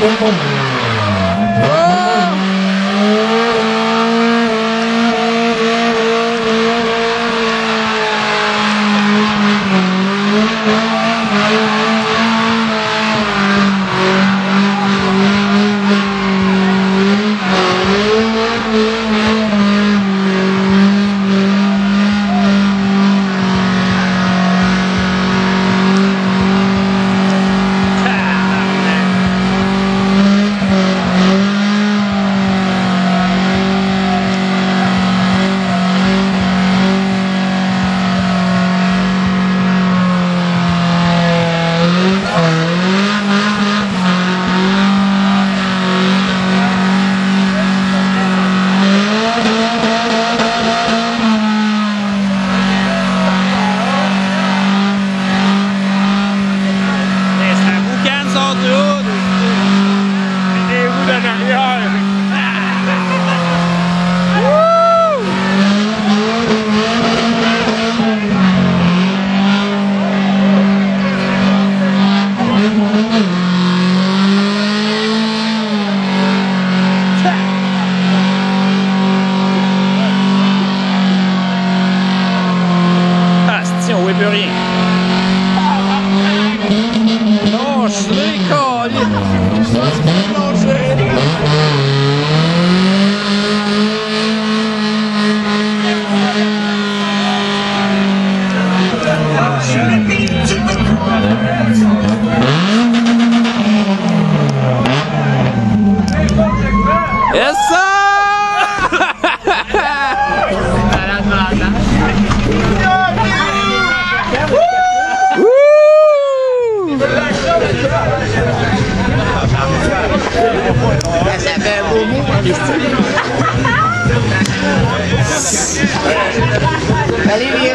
Bom, bom, Oh! C'est on voit plus rien. Non, je Olivia.